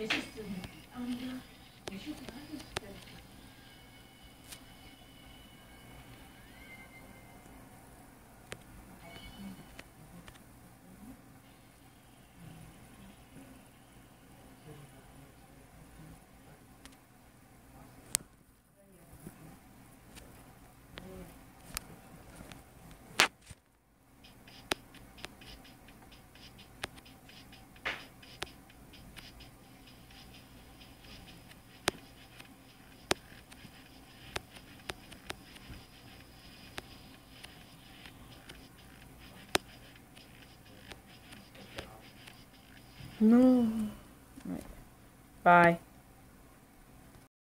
This is the. Oh. No. Right. Bye.